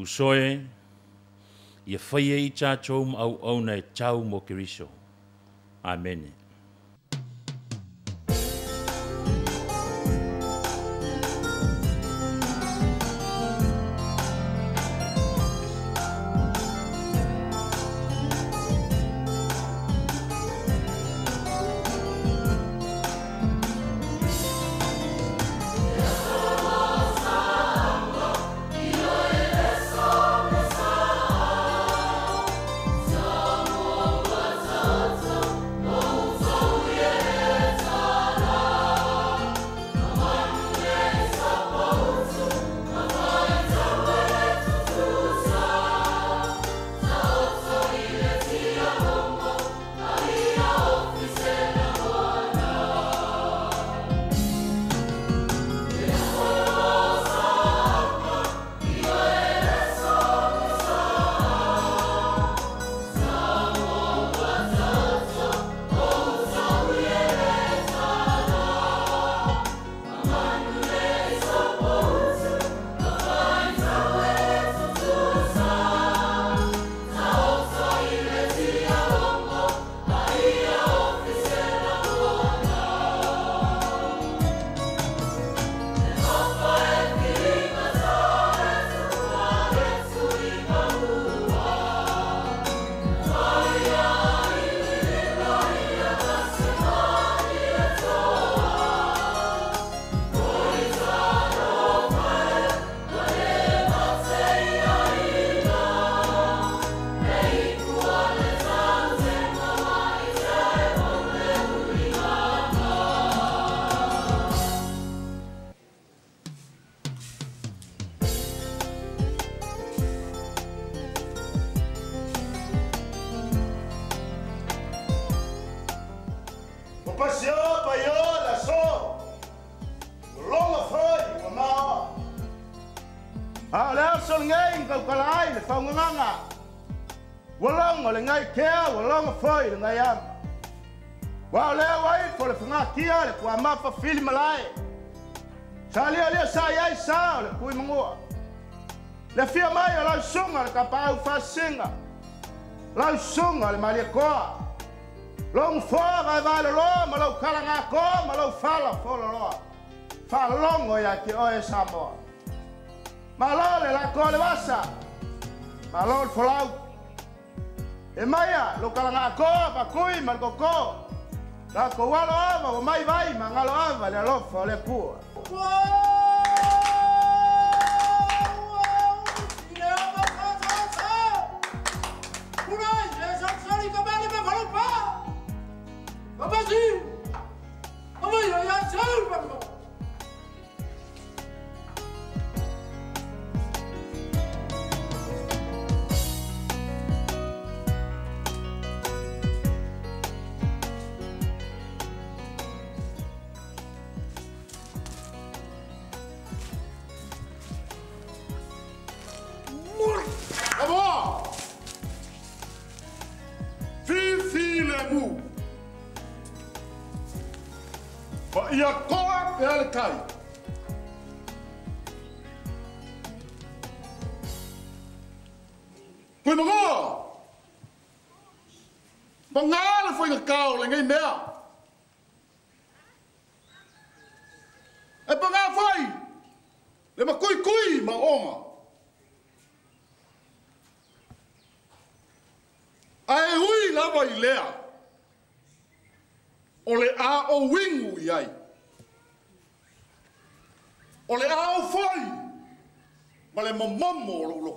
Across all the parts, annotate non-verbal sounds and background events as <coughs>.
Usoe, ia whaia i tātou au au nei tau mo kiriso. Amen. à lẽ xuân ngay cầu còn ai là phòng ngang à. Vừa long là ngay o vừa long phơi là ngay em. Vào lẽ ấy phơi là phòng kia là quả mà phải phim lại sa lia lia sa yai sa là cùi mangua le fia mai o lau é le kapau fasinga lau sunga le malia koa long foa vai vai le loa ma lau kalanga koa ma lau fala fola loa fa longo ia ki oe Samoa Malol elako lewasa. Malol folau. E maya lo kalanga ko pa kui mal koko. La ko walo ama mai vai mangalo ama le alofa le pua. 我闷闷碌碌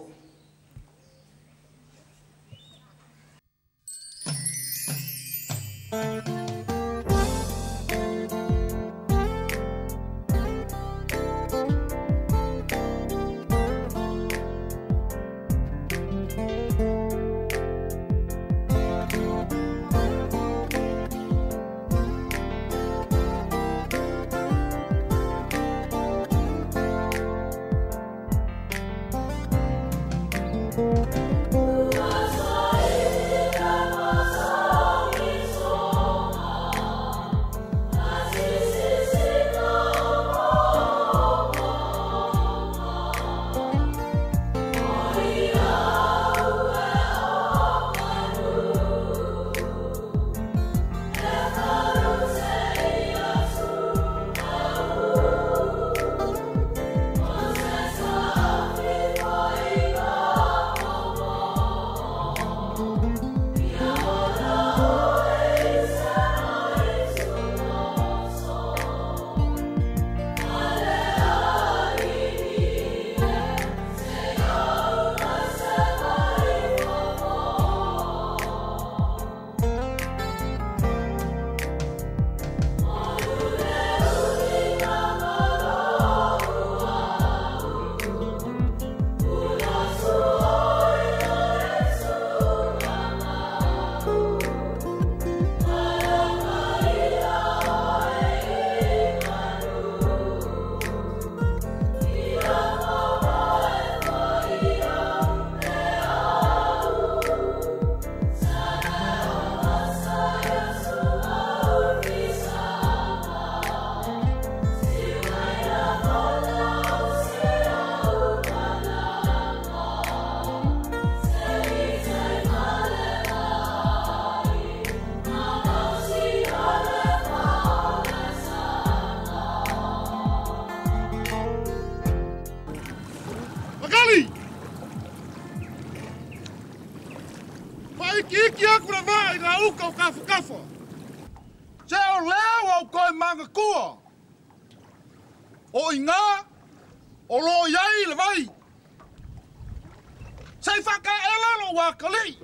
kai whaka e lalo wā ka lei.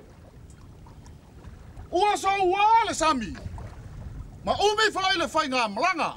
So wā le sami. Ma ume whaile whai ngā mlanga.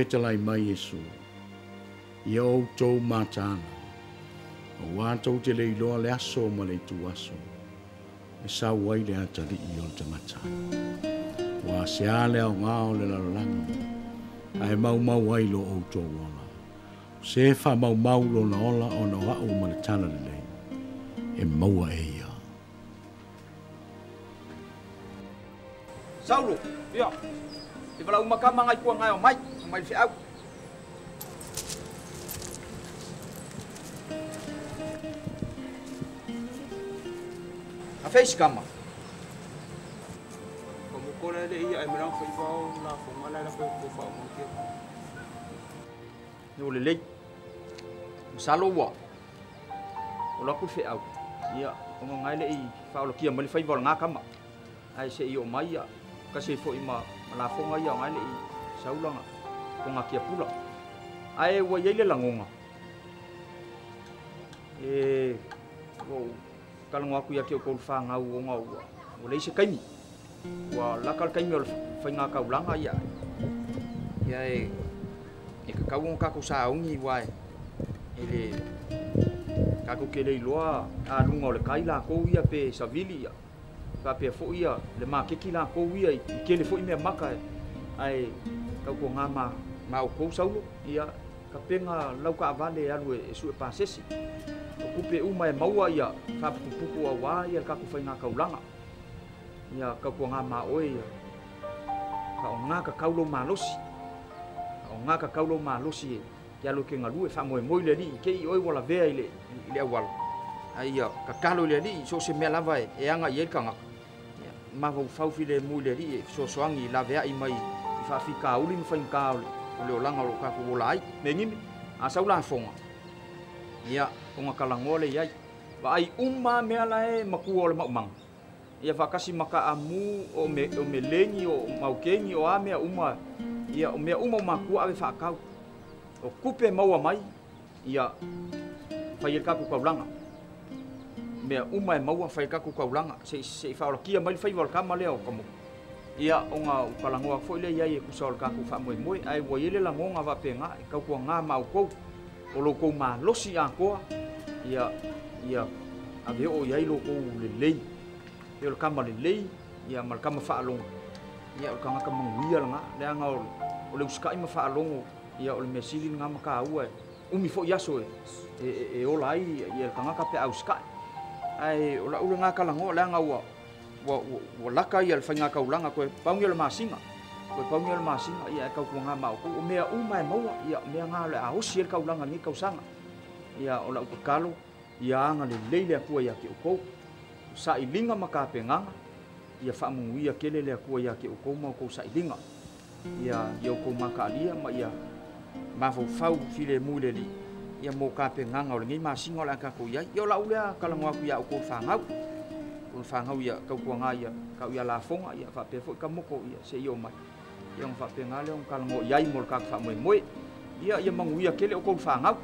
Fetalai mai Yesu. Ia o tau mātana. O wātou te leiloa le aso ma le tu aso. E sa wai le atari i o te mata. Wa se ale au ngā o le lalangi. Ai mau mau wai lo o tau wala. Se fa mau mau lo na ola o na wau ma le tana le lei. E maua e ia. Saulo, ia. Te wala umakama ngai kua ngai o mai, mai se au. A face kama. Kamu kona le ia ai merang fai fao la fo ngala la fo ko fao mo ke. Ni ole lei. Salo wa. O la ku fe au. Ia, o ngai le i fao lo kia mali fai vol nga kama. Ai se i o mai ia. Ka se fo i ma là phong fo dòng ấy ngai le i saulanga. Ko nga kia pula. Ai wa ye le langonga. E o kalonga aku ia ke ko fa nga u nga u. O le se kaimi. Wa la kal kaimi o cầu nga ka ulanga ia. Ia e e ka kau ka ko sa ungi wai. Ele ka ko ke le loa a lunga o le kai la ko ia pe savili ia. Ka pe fo ia le ma ke kila ko ia i ke le fo i me maka ai ka ko nga ma ma o ko saulo ia ka penga lau ka vale alu e su e pasesi. O kupe uma e maua ia ka puku a wa ia ka ko fai nga kaulanga. Ia ka ko nga ma oe ia. Ka o nga ka kaulo malosi. Ka o nga ka kaulo malosi e ke lo ke ngalu e fa mo mo le ni ke i oi wala vea ile ile wal. Ai ia ka kalo le ni so se me lava e anga ye ka nga. Ma vau fau file mu le ri so so angi la vea i mai, i ka uli faigaka o ka uli le olaga ka loo kakou me ngi a sau la lafoga ia o ga kalagoa le iai vaai uma mea lae makua o le maʻumaga ia maka amu o me o me legi o maukegi o a mea uma ia o me uma o makua ave faakau o kupe maua mai. Ia fai e kaku kaulaga mea uma e maua fai sẽ kaulaga se se faolakia mai le fai valakama lea o kamo ia o ga ukalagoa foʻi le iai e kusa o le kaku faamoemoe ae ua ia le lagoga vaapega e kaukuagā maukou o lokou malosi akoa ia ia ave o iai lên lelei ia o le kama lelei ia ma le kama faaloga ia o le kagaka maguia laga leaga o le usikaʻi ma faalogo ia o le mea sili ga makaua e umi foʻi aso e e, e ola ai. Ia le kagaka pe ausikaʻi ae o laʻu wa gakalagoa leaga ua ua ua laka nga le faigakaulaga koe paugi o le masiga koe paugi o le masiga ia nga ma maokou o mea uma e maua ia o mea ga le sil ka le kaulaga gi kausaga ia o laʻu kakalo ia aga lelei le ko ia keʻukou saʻiliga ma kapegaga ia faamuguia kele le akua ia keʻukou ma sa saʻiliga ia ia oukou makaalia ma ia mafaufau filemu le lii ia mo kapegaga o le gai masiga o le akakou iai ia o laʻu lea kalago aku ia oukou fagau o le fagau ia kaukuaga ia kau ia lafoga ia faapea foʻi kamoko ia seʻi o mai ia ga faapega lea o kalago iai mo le kaku faamoemoe ia ia maguia kele oukou le fagau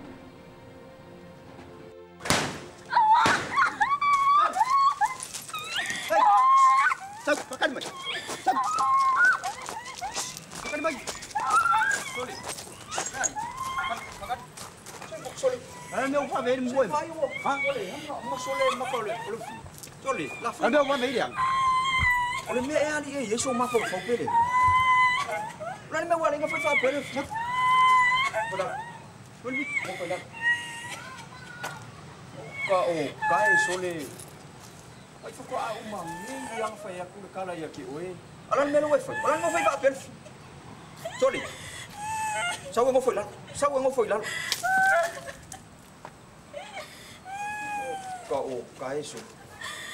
Sag, makan mai. Sag. Makan mai. Ano meu pa ver mo. Ha? Joli, la Ano pa ver yang? Ole me e ali e yeso ma fo fo pele. La me wala nga fo fa pele. Pada. Joli, mo pada. Ka o, ka e sole. Ai fo ko a uma mi yang fa ya ku kala ya ki oe. Alan me lo we fo. Alan mo fa fa pele. Joli. Sao ngo foi lá? Sao ngo foi lá? Ka o, ka e sole.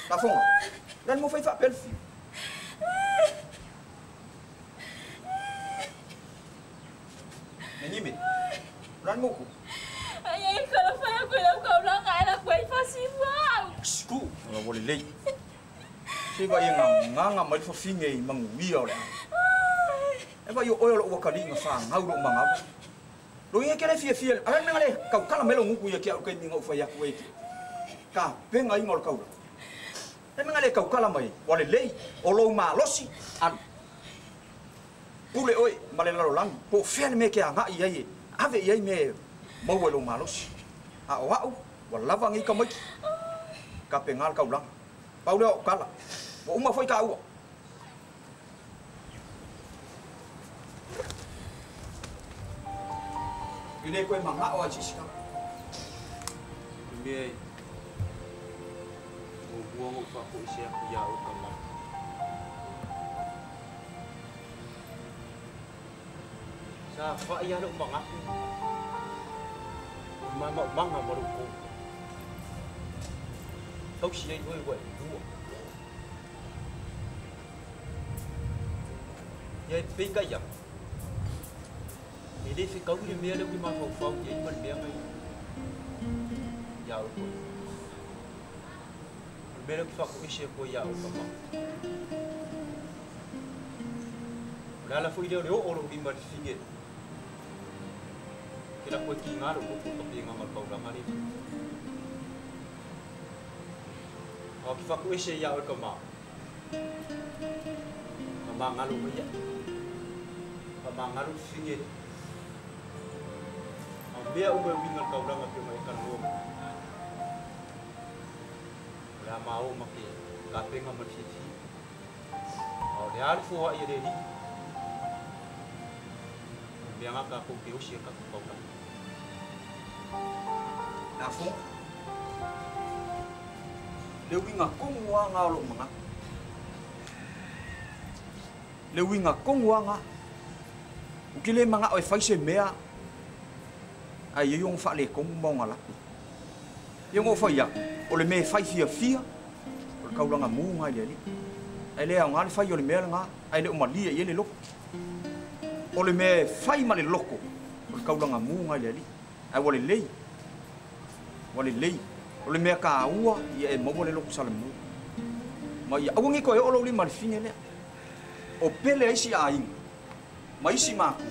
Ta fonga. Lan mo fa fa pele. Menyimin. Lan mo ko. Ay, kalau saya bilang kau lang anak baik pasti bang. Sku, nga wali lei. Si ba yung nga nga mal fa finge mang wiyo le. E ba yo oyo lo wakali nga fa nga ro mga. Lo ye kele fie fie. Ala nga le ka kala melo nguku ye kia ke ninga fa ya ku ki. Ka pe nga ingol kaula E nga le ka kala mai wali lei o lo ma losi an. Pule oi male la lang po fe me ke nga ia ye. Ave ia me mau lo ma losi. A o au wala lava ka mai. ka pengal ka ulang. Pau leo kala. Wa uma foi kaua ua. Ile koe manga o aji sika. I sea ia o ka ma. Sa wha ia no mga aku. sao manga maru ko. Kau si mà oi oi dua. Ia pe ka ia. Ele fi kau ni mea le ki ma fau fau ia man mea mai. Ia o ko. Mea le ki whako i sea ko mbere kufakuishe koya ukama ulala fuile uleo tinggal, ulimba lifige kila kwe kingaro kukuka pinga malpaula marifu wakifakuishe ya ukama kama ngalo koya kama ngalo lifige ambea uwe winga kaulanga pima ikanlomo mai ka lua. Rea mā o ma ke ka penga ma fifi. O le ari fo i re ri. Mea ngā ka kou ke osi e ka kou ka. Na fo. Le winga kongu nga lo mga. Le winga kongu nga. Ukile mga oi fai se mea. Ai yung fa le kongu mo nga ia go faia o le fai fiafia o le kaulaga muga i le alii ae lē aogā le fai o me mea laga ae le o malia loko. O me fai ma le loko. O le kaulaga muga i le alii ae lei, lelei lei, lelei me ka mea ia e maua le loko salamua ma ia auagiko e olo lou lima le figa lea. O pele ai si aing, ma isi makua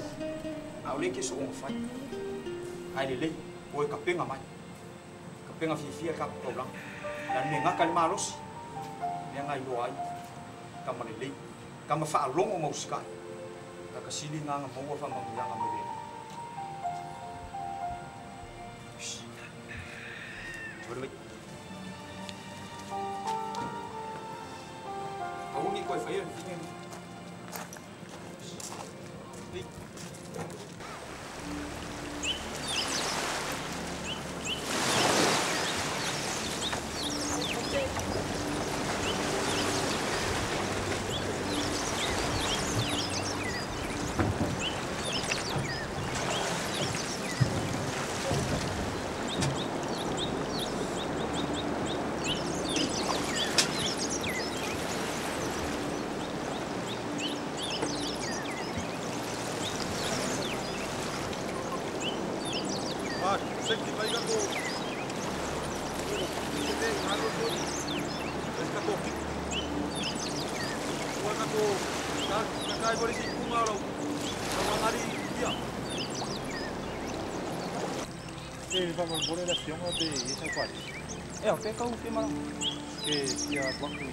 a o lē kesooga fai. Ae lelei o e penga fifia ka program dan me ngaka le malos me nga ai ka mane le ka ma fa longo mo ska ta ka sili nga nga mo fa mo nga nga me le Terima foi eu. el valor de la acción de esa cual. É, o que é o cuma ke que a banco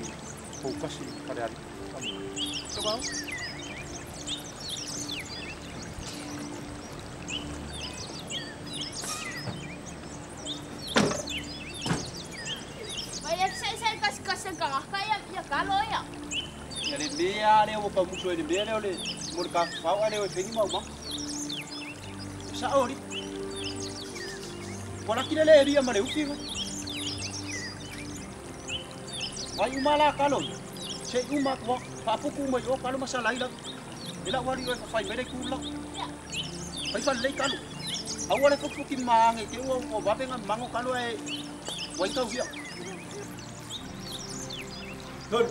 pouca se parar. Tá bom. wo ka muso ni mele ole mo ka fa wa fengi ma ma sa ori pola kile le ri ya ma le ufi ma ai umala kalo se uma ko fa pu ku mo kalo ma laila ila wari o fa mele ku la fa le kalo awale fu pu mangi ke kalo e. Wai Good.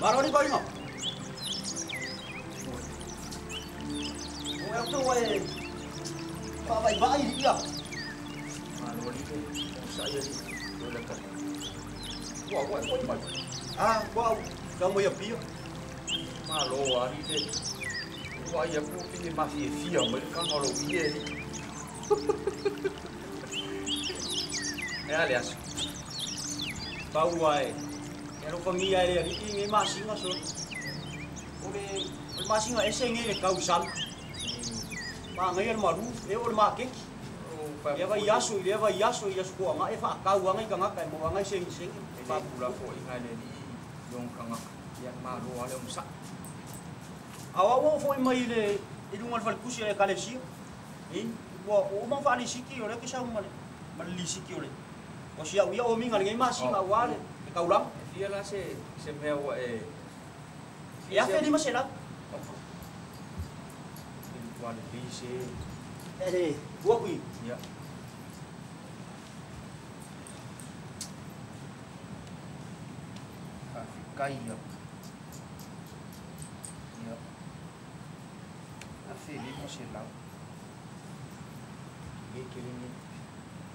Kau ingat? Oh, yang tu wei. Pak baik baik dia. Malu ni saya ni. Boleh kan? Wah, wah, wah, wah. Ah, wow. Kamu ya pia. Malu hari ni. Wah, ya ku pilih masih fia, mereka kalau dia ni. Ya, aliás. Tahu wai. Era família ele ali tinha masinga só. Ore, o masinga esse nge kau sal. Ma mangai ar maru e or ma kek e vai yasu e vai yasu yasu ko nga e fa ka wa ngai ka nga kai mo ngai sing sing. E ba pura ko i kai le ni dong ka nga ma ro ale um sa awa wo fo i mai le i dung al fal kusi le kale si. E wo o ma fa ni siki ore ke sa mo le ma li siki ore o si au ia o minga ngai ma si ma wa le ka ulam ia la se se me wa e ia fe ni ma Qua de BC. Echt Wat we Ja. Kajak. Ja. Afei, dit was heel lang. hier keer niet.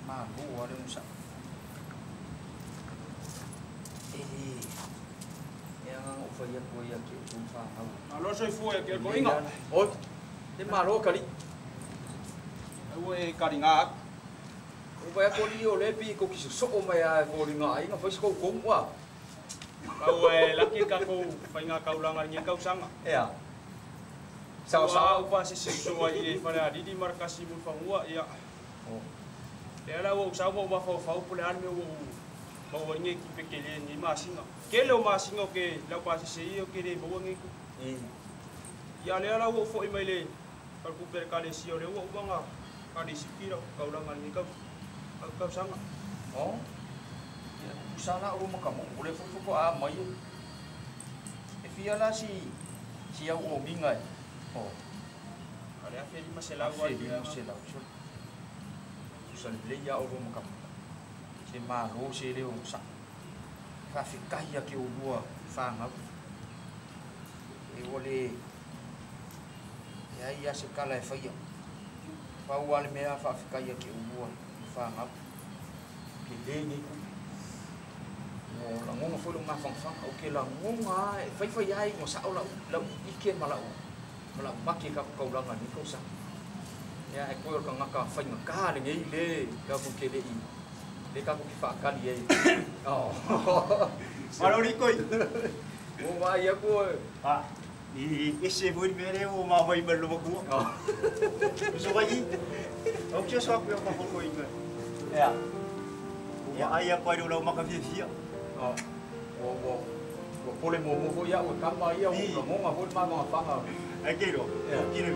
Maar hoe worden we zo? Ini je apa yang kau yang kau faham? Kalau saya faham, kau ingat. Oh. Inga. Oi. Te ma lo kali. Ue karinga. Ufaya ko ni o lepi ko ki so o mai a ko ringa ai nga fais ko kom wa. Kau eh laki ka ko painga kau langar ni kau sanga. Ya. Sawa Sawa sawa sawa. upa si semua ini pada di di markasi mun fangua ya. Oh. Dia la wo sa mo ba fa fa pule an me wo mo wo ni ki pe kele ni masinga. Kele o masinga ke la pa si sei o ke de bo ngi ku. Eh. Ya le la wo fo i mai kalkupere kalesi ore wo ubanga kalesi kira kaulangan ni kau kau sangat. Oh sana rumah kamu boleh fufu kok, a mayu eh, efiala si si au o oh. Ada afi di masela wa di masela usul usul le ya rumah kamu si maru si le umsa trafikai ya ke udua fanga e Ya ia se kala e whaia. Pau ale mea whawhikai a ke ubua i lengi ku. Mo la ngonga fulu ngā whangwhanga o ke la ngonga e whaiwhai ai mo sao lau ike ma lau. Ma lau maki ka kauranga ni kau sa. Ya e koe o le ngei le ka ku ke le i. Le ka ku ki whaakali e. <coughs> Oh. Marori koi. O mai a koe. Essayez-vous de m'aider ou m'envoyez mal le beaucoup. Vous voyez? Donc je sois plus en beaucoup de mal. Ya. Ya ayah kau dulu makan fifi. Oh. Oh oh. Kau boleh mau mau ya, kau kamera ya, kau mau ngapun mana fang ah. Okey lo. Okey lo.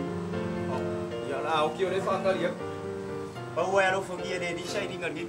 Oh. Ya lah, okey oleh fang kali ya. Bawa ya lo pergi ada di sini dengan di.